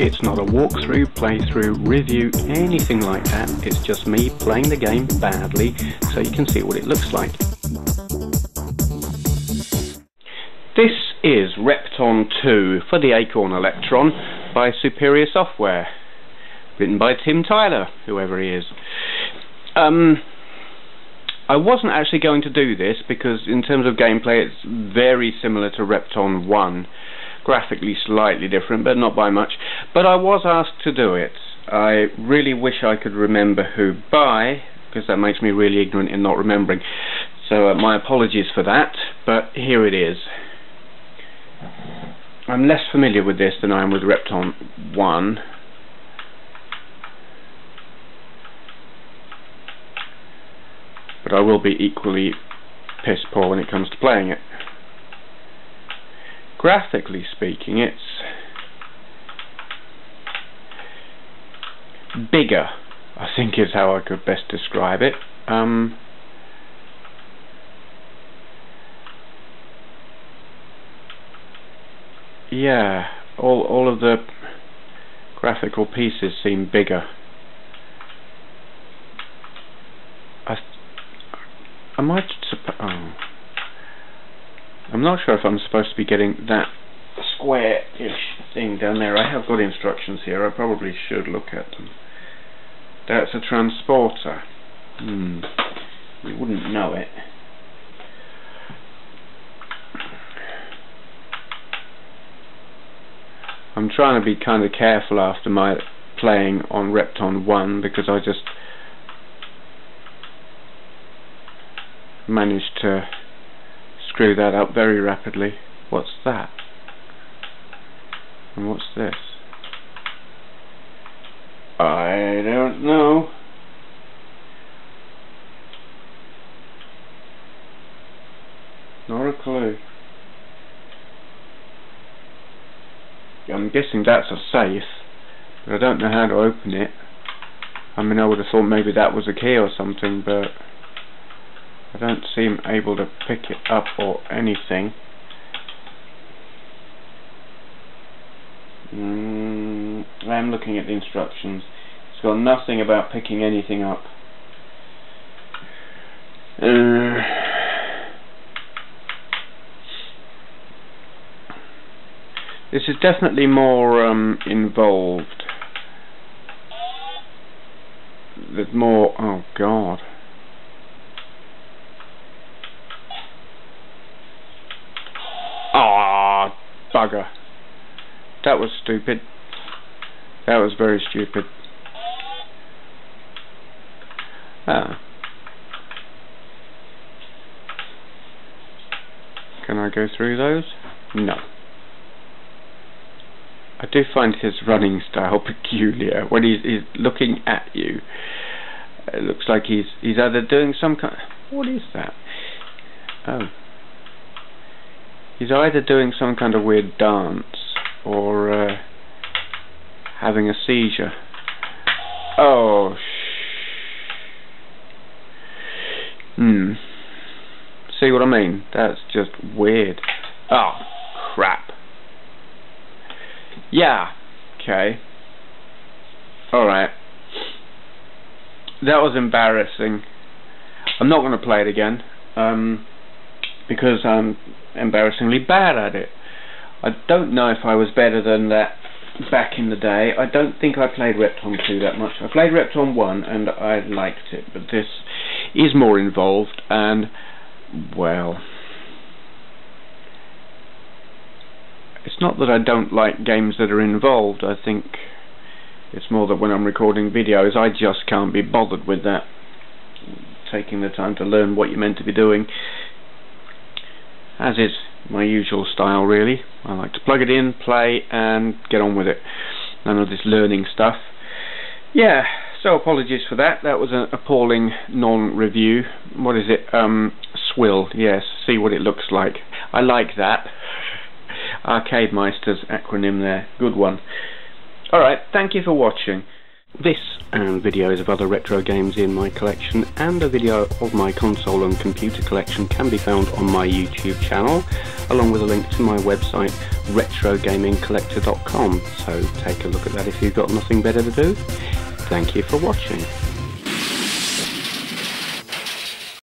It's not a walkthrough, playthrough, review, anything like that. It's just me playing the game badly so you can see what it looks like. This is Repton 2 for the Acorn Electron by Superior Software. Written by Tim Tyler, whoever he is. Um, I wasn't actually going to do this because in terms of gameplay it's very similar to Repton 1 graphically slightly different, but not by much. But I was asked to do it. I really wish I could remember who by, because that makes me really ignorant in not remembering. So uh, my apologies for that, but here it is. I'm less familiar with this than I am with Repton 1. But I will be equally piss poor when it comes to playing it graphically speaking, it's bigger, I think is how I could best describe it. Um, yeah, all all of the graphical pieces seem bigger. I I might oh. I'm not sure if I'm supposed to be getting that square-ish thing down there. I have got instructions here. I probably should look at them. That's a transporter. Hmm. You wouldn't know it. I'm trying to be kind of careful after my playing on Repton 1 because I just managed to screw that up very rapidly. What's that? And what's this? I don't know. Not a clue. I'm guessing that's a safe, but I don't know how to open it. I mean, I would have thought maybe that was a key or something, but... I don't seem able to pick it up or anything. Mm, I am looking at the instructions. It's got nothing about picking anything up. Uh, this is definitely more um, involved. There's more. Oh God. Bugger. That was stupid. That was very stupid. Ah. Can I go through those? No. I do find his running style peculiar. When he's, he's looking at you, it looks like he's he's either doing some kind. Of, What is that? Oh. He's either doing some kind of weird dance or uh, having a seizure. Oh, Hmm. See what I mean? That's just weird. Oh, crap. Yeah. Okay. Alright. That was embarrassing. I'm not going to play it again. Um, because I'm embarrassingly bad at it. I don't know if I was better than that back in the day. I don't think I played Repton 2 that much. I played Repton 1 and I liked it, but this is more involved and, well, it's not that I don't like games that are involved. I think it's more that when I'm recording videos I just can't be bothered with that. Taking the time to learn what you're meant to be doing as is my usual style really. I like to plug it in, play and get on with it. None of this learning stuff. Yeah, so apologies for that. That was an appalling non-review. What is it? Um, Swill, yes, see what it looks like. I like that. Arcade Meister's acronym there. Good one. Alright, thank you for watching. This and videos of other retro games in my collection and a video of my console and computer collection can be found on my YouTube channel along with a link to my website retrogamingcollector.com so take a look at that if you've got nothing better to do. Thank you for watching.